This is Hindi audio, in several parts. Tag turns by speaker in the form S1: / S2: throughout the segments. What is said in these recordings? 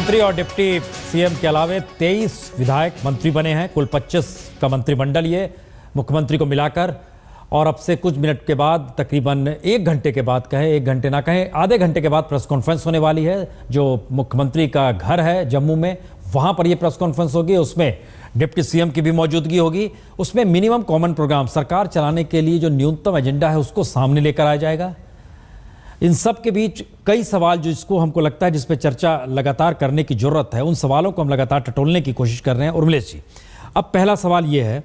S1: मुख्यमंत्री और डिप्टी सीएम के अलावे 23 विधायक मंत्री बने हैं। कुल 25 का मंत्रिमंडल ये मुख्यमंत्री को मिलाकर। और अब से कुछ मिनट के बाद, तकरीबन एक घंटे के बाद कहें, एक घंटे ना कहें, आधे घंटे के बाद प्रेस कॉन्फ्रेंस होने वाली है, जो मुख्यमंत्री का घर है जम्मू में, वहाँ पर यह प्रेस कॉन्फ्रेंस होगी। उसमें डिप्टी सीएम की भी मौजूदगी होगी। उसमें मिनिमम कॉमन प्रोग्राम सरकार चलाने के लिए जो न्यूनतम एजेंडा है, उसको सामने लेकर आया जाएगा। इन सब के बीच कई सवाल जो इसको हमको लगता है, जिस पर चर्चा लगातार करने की ज़रूरत है, उन सवालों को हम लगातार टटोलने की कोशिश कर रहे हैं। उर्मिलेश जी, अब पहला सवाल ये है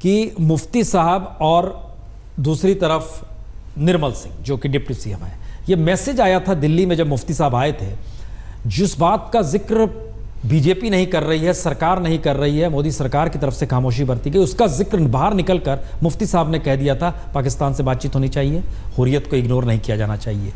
S1: कि मुफ्ती साहब और दूसरी तरफ़ निर्मल सिंह, जो कि डिप्टी सीएम है, ये मैसेज आया था दिल्ली में जब मुफ्ती साहब आए थे, जिस बात का ज़िक्र बीजेपी नहीं कर रही है, सरकार नहीं कर रही है, मोदी सरकार की तरफ़ से खामोशी बरती गई। उसका ज़िक्र बाहर निकलकर मुफ्ती साहब ने कह दिया था, पाकिस्तान से बातचीत होनी चाहिए, हुरियत को इग्नोर नहीं किया जाना चाहिए।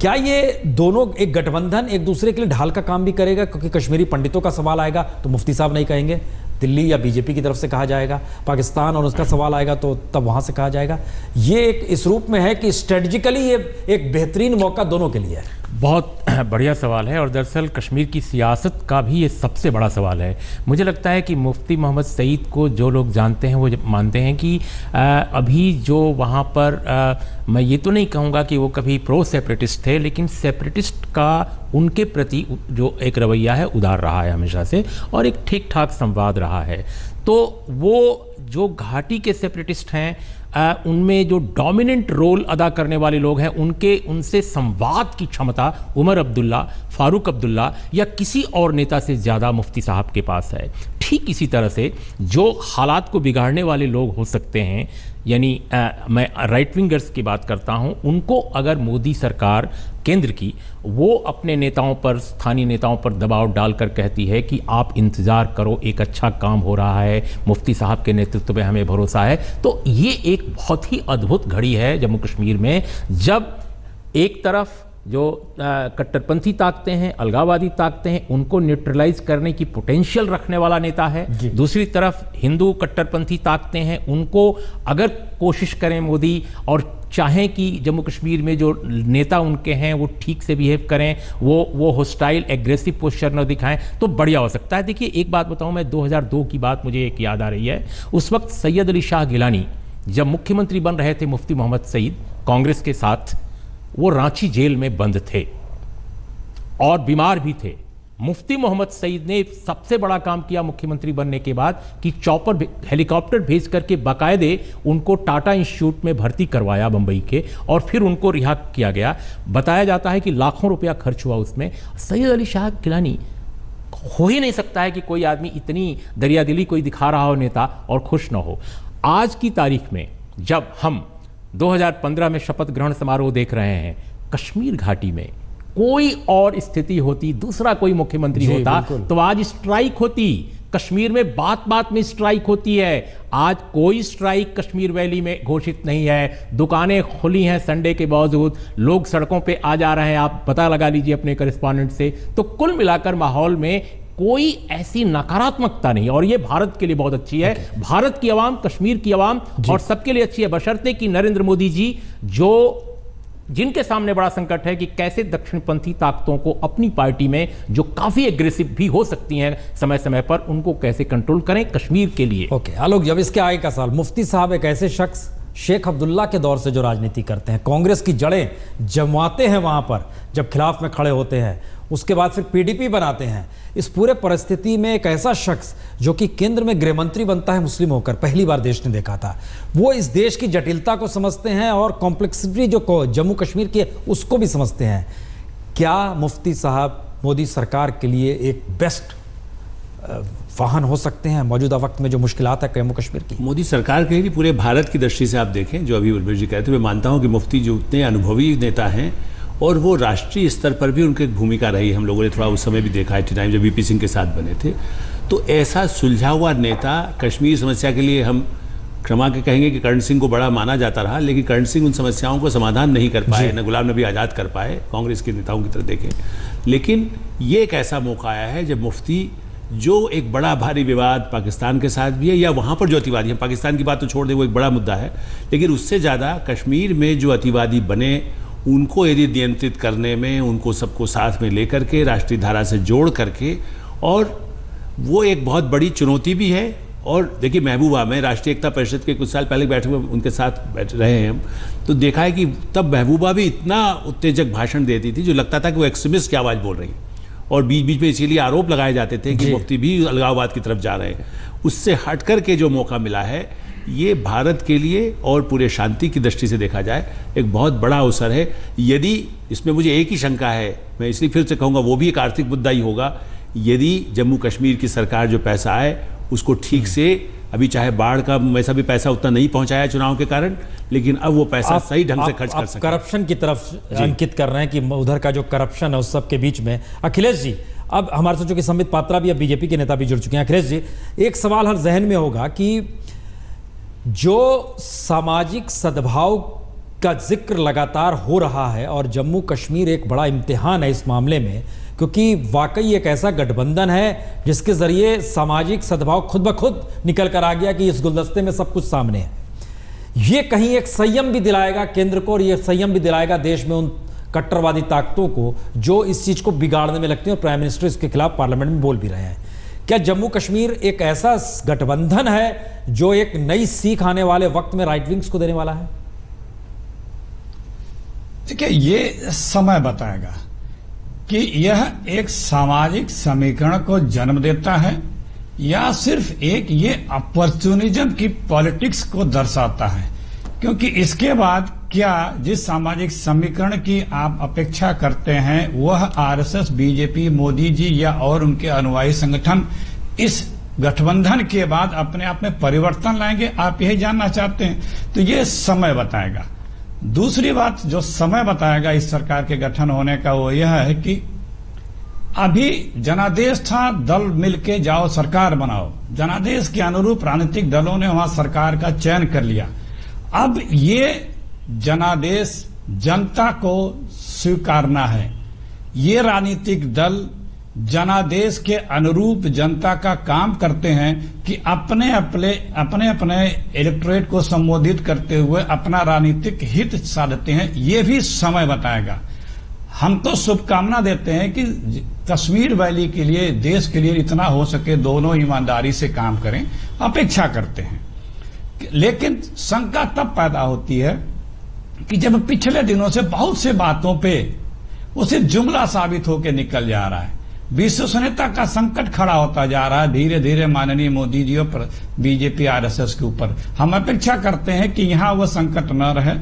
S1: क्या ये दोनों एक गठबंधन एक दूसरे के लिए ढाल का काम भी करेगा? क्योंकि कश्मीरी पंडितों का सवाल आएगा तो मुफ्ती साहब नहीं कहेंगे। दिल्ली या बीजेपी की तरफ़ से कहा जाएगा, पाकिस्तान और उसका सवाल आएगा तो तब वहाँ से कहा जाएगा। ये एक इस रूप में है कि स्ट्रेटजिकली ये एक बेहतरीन मौका दोनों के लिए है।
S2: बहुत बढ़िया सवाल है और दरअसल कश्मीर की सियासत का भी ये सबसे बड़ा सवाल है। मुझे लगता है कि मुफ्ती मोहम्मद सईद को जो लोग जानते हैं, वो मानते हैं कि अभी जो वहाँ पर मैं ये तो नहीं कहूँगा कि वो कभी प्रो सेपरेटिस्ट थे, लेकिन सेपरेटिस्ट का उनके प्रति जो एक रवैया है, उदार रहा है हमेशा से और एक ठीक ठाक संवाद रहा है। तो वो जो घाटी के सेपरेटिस्ट हैं उनमें जो डोमिनेंट रोल अदा करने वाले लोग हैं, उनके, उनसे संवाद की क्षमता उमर अब्दुल्ला, फारूक अब्दुल्ला या किसी और नेता से ज़्यादा मुफ्ती साहब के पास है। ठीक इसी तरह से जो हालात को बिगाड़ने वाले लोग हो सकते हैं, यानी मैं राइट विंगर्स की बात करता हूँ, उनको अगर मोदी सरकार केंद्र की वो अपने नेताओं पर स्थानीय नेताओं पर दबाव डालकर कहती है कि आप इंतज़ार करो एक अच्छा काम हो रहा है मुफ्ती साहब के नेतृत्व में हमें भरोसा है। तो ये एक बहुत ही अद्भुत घड़ी है जम्मू कश्मीर में जब एक तरफ़ जो कट्टरपंथी ताकते हैं अलगावादी ताकते हैं उनको न्यूट्रलाइज करने की पोटेंशियल रखने वाला नेता है। दूसरी तरफ़ हिंदू कट्टरपंथी ताकते हैं उनको अगर कोशिश करें मोदी और चाहें कि जम्मू कश्मीर में जो नेता उनके हैं, वो ठीक से बिहेव करें, वो वो होस्टाइल एग्रेसिव पोस्चर न दिखाएँ तो बढ़िया हो सकता है। देखिए, एक बात बताऊँ मैं 2002 की बात मुझे एक याद आ रही है। उस वक्त सैयद अली शाह गिलानी जब मुख्यमंत्री बन रहे थे, मुफ्ती मोहम्मद सईद, कांग्रेस के साथ, वो रांची जेल में बंद थे और बीमार भी थे। मुफ्ती मोहम्मद सईद ने सबसे बड़ा काम किया मुख्यमंत्री बनने के बाद कि चौपर हेलीकॉप्टर भेज करके बाकायदे उनको टाटा इंस्टीट्यूट में भर्ती करवाया बंबई के और फिर उनको रिहा किया गया। बताया जाता है कि लाखों रुपया खर्च हुआ उसमें। सैयद अली शाह गिलानी, हो ही नहीं सकता है कि कोई आदमी इतनी दरियादिली कोई दिखा रहा हो नेता और खुश ना हो। आज की तारीख में जब हम 2015 में शपथ ग्रहण समारोह देख रहे हैं, कश्मीर घाटी में कोई और स्थिति होती दूसरा कोई मुख्यमंत्री होता तो आज स्ट्राइक होती। कश्मीर में बात बात में स्ट्राइक होती है। आज कोई स्ट्राइक कश्मीर वैली में घोषित नहीं है। दुकानें खुली हैं संडे के बावजूद। लोग सड़कों पे आ जा रहे हैं। आप पता लगा लीजिए अपने करस्पॉन्डेंट से। तो कुल मिलाकर माहौल में कोई ऐसी नकारात्मकता नहीं और ये भारत के लिए बहुत अच्छी है। भारत की आवाम कश्मीर की आवाम और सबके लिए अच्छी है। बशर्ते कि नरेंद्र मोदी जी जो जिनके सामने बड़ा संकट है कि कैसे दक्षिणपंथी ताकतों को अपनी पार्टी में, जो काफ़ी एग्रेसिव भी हो सकती हैं समय समय पर उनको कैसे कंट्रोल करें कश्मीर के लिए।
S1: ओके आलोक जब इसके आगे का साल मुफ्ती साहब एक ऐसे शख्स, शेख अब्दुल्ला के दौर से जो राजनीति करते हैं। कांग्रेस की जड़ें जमवाते हैं वहाँ पर, जब खिलाफ में खड़े होते हैं। उसके बाद फिर पीडीपी बनाते हैं। इस पूरे परिस्थिति में एक ऐसा शख्स जो कि केंद्र में गृह मंत्री बनता है, मुस्लिम होकर, पहली बार देश ने देखा था। वो इस देश की जटिलता को समझते हैं और कॉम्प्लेक्सिटी जो जम्मू कश्मीर की है, उसको भी समझते हैं। क्या मुफ्ती साहब मोदी सरकार के लिए एक बेस्ट वाहन हो सकते हैं मौजूदा वक्त में जो मुश्किल है जम्मू कश्मीर की?
S3: मोदी सरकार के लिए पूरे भारत की दृष्टि से आप देखें, जो अभी उर्मिल जी कहते हैं, मैं मानता हूँ कि मुफ्ती जो उतने अनुभवी नेता हैं और वो राष्ट्रीय स्तर पर भी उनकी भूमिका रही हम लोगों ने थोड़ा उस समय भी देखा है टाइम जब वीपी सिंह के साथ बने थे। तो ऐसा सुलझा हुआ नेता कश्मीर समस्या के लिए हम क्षमा के कहेंगे कि करण सिंह को बड़ा माना जाता रहा लेकिन करण सिंह उन समस्याओं को समाधान नहीं कर पाए न गुलाम नबी आज़ाद कर पाए कांग्रेस के नेताओं की तरह देखें। लेकिन ये एक ऐसा मौका आया है जब मुफ्ती जो एक बड़ा भारी विवाद पाकिस्तान के साथ भी है या वहाँ पर जो अतिवादी है पाकिस्तान की बात तो छोड़ दें वो एक बड़ा मुद्दा है। लेकिन उससे ज़्यादा कश्मीर में जो अतिवादी बने उनको यदि नियंत्रित करने में उनको सबको साथ में लेकर के राष्ट्रीय धारा से जोड़ करके और वो एक बहुत बड़ी चुनौती भी है। और देखिए महबूबा में राष्ट्रीय एकता परिषद के कुछ साल पहले बैठे हुए उनके साथ बैठ रहे हैं हम तो देखा है कि तब महबूबा भी इतना उत्तेजक भाषण देती थी जो लगता था कि वो एक्सट्रीमिस्ट की आवाज़ बोल रही है। और बीच बीच में इसीलिए आरोप लगाए जाते थे कि मुफ्ती भी अलगाववाद की तरफ़ जा रहे हैं। उससे हट कर के जो मौका मिला है ये भारत के लिए और पूरे शांति की दृष्टि से देखा जाए एक बहुत बड़ा अवसर है। यदि इसमें मुझे एक ही शंका है मैं इसलिए फिर से कहूँगा वो भी एक आर्थिक मुद्दा ही होगा। यदि जम्मू कश्मीर की सरकार जो पैसा आए उसको ठीक से अभी चाहे बाढ़ का वैसा भी पैसा उतना नहीं पहुँचाया चुनाव के कारण लेकिन अब वो पैसा
S1: आप,
S3: सही ढंग से खर्च कर सके।
S1: करप्शन की तरफ़ अंकित कर रहे हैं कि उधर का जो करप्शन है उस सब के बीच में। अखिलेश जी अब हमारे से चूँकि संबित पात्रा भी अब बीजेपी के नेता भी जुड़ चुके हैं। अखिलेश जी एक सवाल हर जहन में होगा कि जो सामाजिक सद्भाव का ज़िक्र लगातार हो रहा है और जम्मू कश्मीर एक बड़ा इम्तिहान है इस मामले में, क्योंकि वाकई एक ऐसा गठबंधन है जिसके ज़रिए सामाजिक सद्भाव खुद ब खुद निकल कर आ गया कि इस गुलदस्ते में सब कुछ सामने है। ये कहीं एक संयम भी दिलाएगा केंद्र को और ये संयम भी दिलाएगा देश में उन कट्टरवादी ताकतों को जो इस चीज़ को बिगाड़ने में लगती हैं और प्राइम मिनिस्टर इसके खिलाफ पार्लियामेंट में बोल भी रहे हैं। क्या जम्मू कश्मीर एक ऐसा गठबंधन है जो एक नई सीख आने वाले वक्त में राइट विंग्स को देने वाला है?
S4: देखिए, ये समय बताएगा कि यह एक सामाजिक समीकरण को जन्म देता है या सिर्फ़ एक ये अपॉर्चुनिज्म की पॉलिटिक्स को दर्शाता है। क्योंकि इसके बाद क्या जिस सामाजिक समीकरण की आप अपेक्षा करते हैं, वह आरएसएस, बीजेपी, मोदी जी या और उनके अनुयायी संगठन इस गठबंधन के बाद अपने आप में परिवर्तन लाएँगे, आप यही जानना चाहते हैं। तो ये समय बताएगा। दूसरी बात जो समय बताएगा इस सरकार के गठन होने का, वो यह है कि अभी जनादेश था, दल मिलके जाओ सरकार बनाओ। जनादेश के अनुरूप राजनीतिक दलों ने वहाँ सरकार का चयन कर लिया। अब ये जनादेश जनता को स्वीकारना है। ये राजनीतिक दल जनादेश के अनुरूप जनता का काम करते हैं कि अपने अपने अपने अपने इलेक्टोरेट को संबोधित करते हुए अपना राजनीतिक हित साधते हैं, ये भी समय बताएगा। हम तो शुभकामना देते हैं कि कश्मीर वैली के लिए, देश के लिए इतना हो सके, दोनों ईमानदारी से काम करें, अपेक्षा करते हैं। लेकिन शंका तब पैदा होती है कि जब पिछले दिनों से बहुत से बातों पे उसे जुमला साबित होकर निकल जा रहा है, विश्वसनीयता का संकट खड़ा होता जा रहा है धीरे धीरे माननीय मोदी जी पर, बीजेपी, आरएसएस के ऊपर। हम अपेक्षा करते हैं कि यहाँ वह संकट न रहे,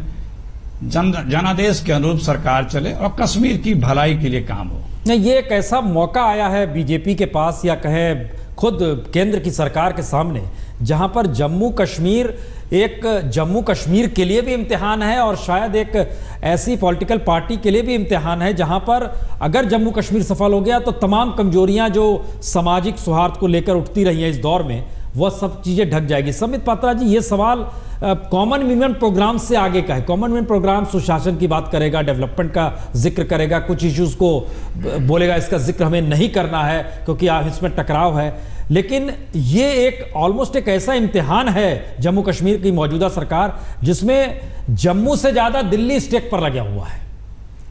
S4: जन, जनादेश के अनुरूप सरकार चले और कश्मीर की भलाई के लिए काम हो।
S1: नहीं, ये एक ऐसा मौका आया है बीजेपी के पास या कहें खुद केंद्र की सरकार के सामने जहाँ पर जम्मू कश्मीर, एक जम्मू कश्मीर के लिए भी इम्तिहान है और शायद एक ऐसी पॉलिटिकल पार्टी के लिए भी इम्तिहान है जहाँ पर अगर जम्मू कश्मीर सफल हो गया तो तमाम कमजोरियाँ जो सामाजिक सौहार्द को लेकर उठती रही हैं इस दौर में, वह सब चीज़ें ढक जाएगी। समित पात्रा जी, ये सवाल कॉमन मिनिमम प्रोग्राम से आगे का है। कॉमन मिनिमम प्रोग्राम सुशासन की बात करेगा डेवलपमेंट का ज़िक्र करेगा, कुछ इश्यूज़ को बोलेगा, इसका ज़िक्र हमें नहीं करना है क्योंकि इसमें टकराव है। लेकिन ये एक ऑलमोस्ट एक ऐसा इम्तिहान है जम्मू कश्मीर की मौजूदा सरकार, जिसमें जम्मू से ज़्यादा दिल्ली स्टेक पर लगा हुआ है।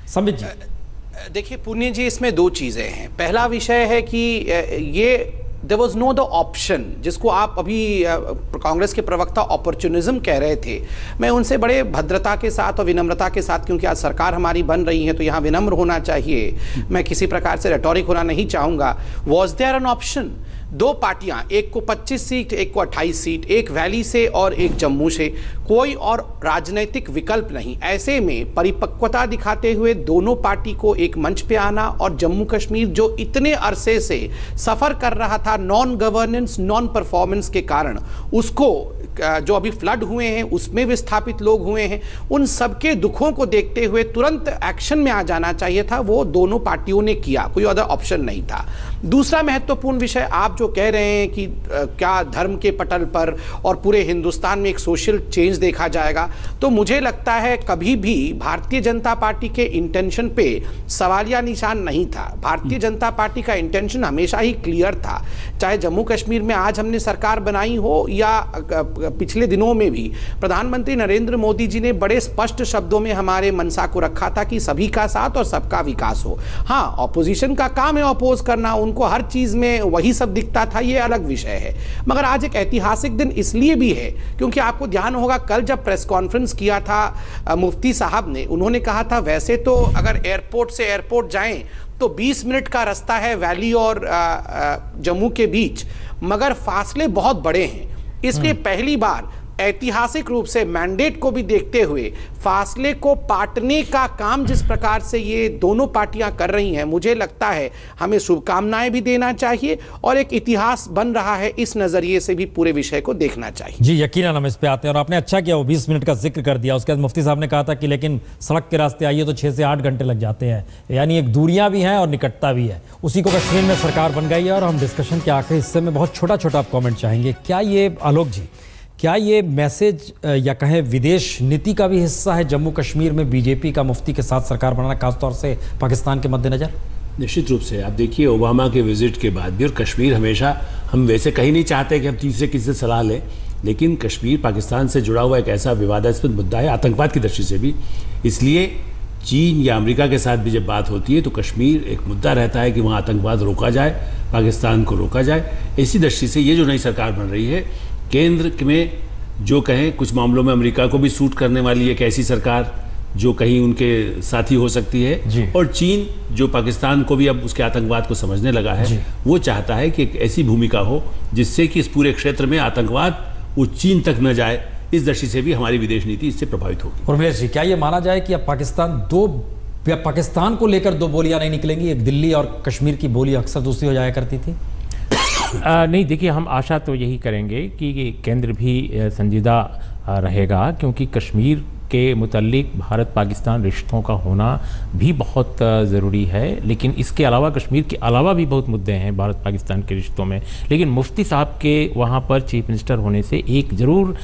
S1: समित जी।
S5: देखिए, पुण्य जी, इसमें दो चीज़ें हैं। पहला विषय है कि ये there was no the option जिसको आप अभी कांग्रेस के प्रवक्ता अपॉर्चुनिज्म कह रहे थे। मैं उनसे बड़े भद्रता के साथ और विनम्रता के साथ, क्योंकि आज सरकार हमारी बन रही है तो यहाँ विनम्र होना चाहिए। मैं किसी प्रकार से रेटोरिक होना नहीं चाहूँगा। वॉज़ देयर एन ऑप्शन दो पार्टियाँ, एक को 25 सीट, एक को 28 सीट, एक वैली से और एक जम्मू से। कोई और राजनीतिक विकल्प नहीं। ऐसे में परिपक्वता दिखाते हुए दोनों पार्टी को एक मंच पे आना और जम्मू कश्मीर, जो इतने अरसे से सफ़र कर रहा था नॉन गवर्नेंस नॉन परफॉर्मेंस के कारण, उसको जो अभी फ्लड हुए हैं, उसमें विस्थापित लोग हुए हैं, उन सबके दुखों को देखते हुए तुरंत एक्शन में आ जाना चाहिए था। वो दोनों पार्टियों ने किया, कोई अदर ऑप्शन नहीं था। दूसरा महत्वपूर्ण विषय आप जो कह रहे हैं कि क्या धर्म के पटल पर और पूरे हिंदुस्तान में एक सोशल चेंज देखा जाएगा तो मुझे लगता है कभी भी भारतीय जनता पार्टी के इंटेंशन पे सवालिया निशान नहीं था। भारतीय जनता पार्टी का इंटेंशन हमेशा ही क्लियर था। चाहे जम्मू कश्मीर में आज हमने सरकार बनाई हो या पिछले दिनों में भी प्रधानमंत्री नरेंद्र मोदी जी ने बड़े स्पष्ट शब्दों में हमारे मनसा को रखा था कि सभी का साथ और सबका विकास हो। हाँ ऑपोजिशन का काम है अपोज करना उनको हर चीज़ में वही सब दिखता था ये अलग विषय है। मगर आज एक ऐतिहासिक दिन इसलिए भी है क्योंकि आपको ध्यान होगा कल जब प्रेस कॉन्फ्रेंस किया था मुफ्ती साहब ने उन्होंने कहा था वैसे तो अगर एयरपोर्ट से एयरपोर्ट जाएँ तो 20 मिनट का रास्ता है वैली और जम्मू के बीच। मगर फासले बहुत बड़े हैं। इसलिए हम्म। पहली बार ऐतिहासिक रूप से मैंडेट को भी देखते हुए फासले को पाटने का काम जिस प्रकार से ये दोनों पार्टियाँ कर रही हैं, मुझे लगता है हमें शुभकामनाएँ भी देना चाहिए और एक इतिहास बन रहा है, इस नज़रिए से भी पूरे विषय को देखना चाहिए।
S1: जी यकीन हम इस पे आते हैं और आपने अच्छा किया, वो बीस मिनट का ज़िक्र कर दिया। उसके बाद मुफ्ती साहब ने कहा था कि लेकिन सड़क के रास्ते आइए तो छः से आठ घंटे लग जाते हैं। यानी एक दूरियाँ भी हैं और निकटता भी है। उसी को कश्मीर में सरकार बन गई है और हम डिस्कशन के आखिरी हिस्से में बहुत छोटा छोटा आप कॉमेंट चाहेंगे। क्या ये आलोक जी क्या ये मैसेज या कहें विदेश नीति का भी हिस्सा है जम्मू कश्मीर में बीजेपी का मुफ्ती के साथ सरकार बनाना, खासतौर से पाकिस्तान के मद्देनजर?
S3: निश्चित रूप से। आप देखिए, ओबामा के विज़िट के बाद भी और कश्मीर हमेशा, हम वैसे कहीं नहीं चाहते कि हम तीसरे किसी से सलाह लें, लेकिन कश्मीर पाकिस्तान से जुड़ा हुआ एक ऐसा विवादास्पद मुद्दा है, आतंकवाद की दृष्टि से भी। इसलिए चीन या अमेरिका के साथ भी जब बात होती है तो कश्मीर एक मुद्दा रहता है कि वहाँ आतंकवाद रोका जाए, पाकिस्तान को रोका जाए। इसी दृष्टि से ये जो नई सरकार बन रही है केंद्र में जो कहें कुछ मामलों में अमेरिका को भी सूट करने वाली एक ऐसी सरकार जो कहीं उनके साथी हो सकती है। और चीन जो पाकिस्तान को भी अब उसके आतंकवाद को समझने लगा है वो चाहता है कि एक ऐसी भूमिका हो जिससे कि इस पूरे क्षेत्र में आतंकवाद वो चीन तक न जाए इस दृष्टि से भी हमारी विदेश नीति इससे प्रभावित होगी।
S1: उर्मेश जी क्या ये माना जाए कि अब पाकिस्तान दो पाकिस्तान को लेकर दो बोलियाँ नहीं निकलेंगी? एक दिल्ली और कश्मीर की बोली अक्सर दूसरी हो जाया करती थी।
S2: आ, नहीं देखिए हम आशा तो यही करेंगे कि केंद्र भी संजीदा रहेगा क्योंकि कश्मीर के मुतलिक भारत पाकिस्तान रिश्तों का होना भी बहुत ज़रूरी है। लेकिन इसके अलावा कश्मीर के अलावा भी बहुत मुद्दे हैं भारत पाकिस्तान के रिश्तों में। लेकिन मुफ्ती साहब के वहाँ पर चीफ मिनिस्टर होने से एक ज़रूर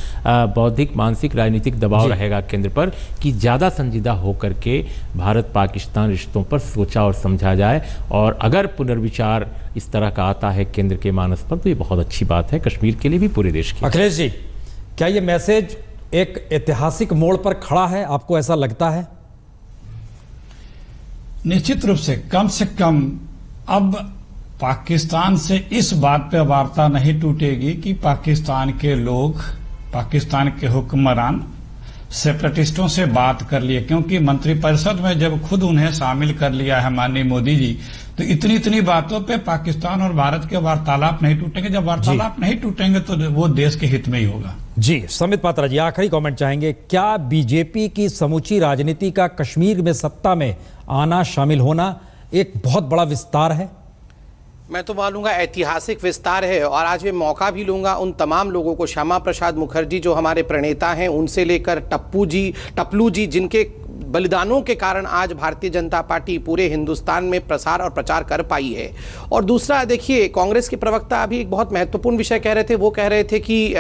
S2: बौद्धिक मानसिक राजनीतिक दबाव रहेगा केंद्र पर कि ज़्यादा संजीदा होकर के भारत पाकिस्तान रिश्तों पर सोचा और समझा जाए। और अगर पुनर्विचार इस तरह का आता है केंद्र के मानस पर तो ये बहुत अच्छी बात है। कश्मीर के लिए भी पूरे देश की
S1: अखिलेश जी क्या ये मैसेज एक ऐतिहासिक मोड़ पर खड़ा है, आपको ऐसा लगता है?
S4: निश्चित रूप से, कम से कम, अब पाकिस्तान से इस बात पर वार्ता नहीं टूटेगी कि पाकिस्तान के लोग, पाकिस्तान के हुक्मरान सेपरेटिस्टों से बात कर लिए क्योंकि मंत्रिपरिषद में जब खुद उन्हें शामिल कर लिया है माननीय मोदी जी तो इतनी इतनी बातों पे पाकिस्तान और भारत के वार्तालाप नहीं टूटेंगे। जब वार्तालाप नहीं टूटेंगे तो वो देश के हित में ही होगा।
S1: जी समित पात्रा जी आखिरी कमेंट चाहेंगे क्या बीजेपी की समूची राजनीति का कश्मीर में सत्ता में आना शामिल होना एक बहुत बड़ा विस्तार है?
S5: मैं तो मानूँगा ऐतिहासिक विस्तार है और आज मैं मौका भी लूँगा उन तमाम लोगों को श्यामा प्रसाद मुखर्जी जो हमारे प्रणेता हैं, उनसे लेकर टप्पू जी, टपलू जी, जिनके बलिदानों के कारण आज भारतीय जनता पार्टी पूरे हिंदुस्तान में प्रसार और प्रचार कर पाई है। और दूसरा देखिए कांग्रेस के प्रवक्ता अभी एक बहुत महत्वपूर्ण विषय कह रहे थे वो कह रहे थे कि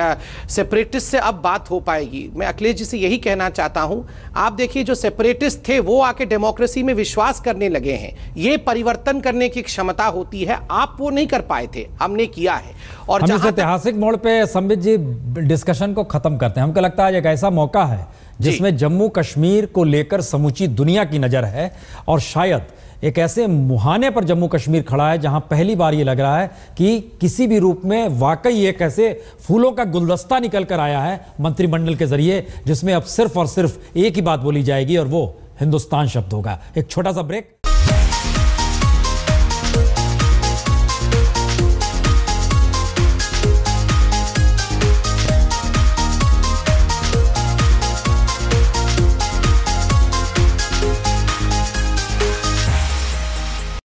S5: सेपरेटिस्ट से अब बात हो पाएगी। मैं अखिलेश जी से यही कहना चाहता हूँ आप देखिए जो सेपरेटिस्ट थे वो आके डेमोक्रेसी में विश्वास करने लगे हैं। ये परिवर्तन करने की क्षमता होती है आप वो नहीं कर पाए थे हमने किया है।
S1: और ऐतिहासिक मोड़ पे संबित जी डिस्कशन को खत्म करते हैं। हमको लगता है एक ऐसा मौका है जिसमें जम्मू कश्मीर को लेकर समूची दुनिया की नज़र है और शायद एक ऐसे मुहाने पर जम्मू कश्मीर खड़ा है जहाँ पहली बार ये लग रहा है कि किसी भी रूप में वाकई एक ऐसे फूलों का गुलदस्ता निकल कर आया है मंत्रिमंडल के ज़रिए, जिसमें अब सिर्फ़ और सिर्फ़ एक ही बात बोली जाएगी और वो हिंदुस्तान शब्द होगा। एक छोटा सा ब्रेक।